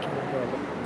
Toplayalım.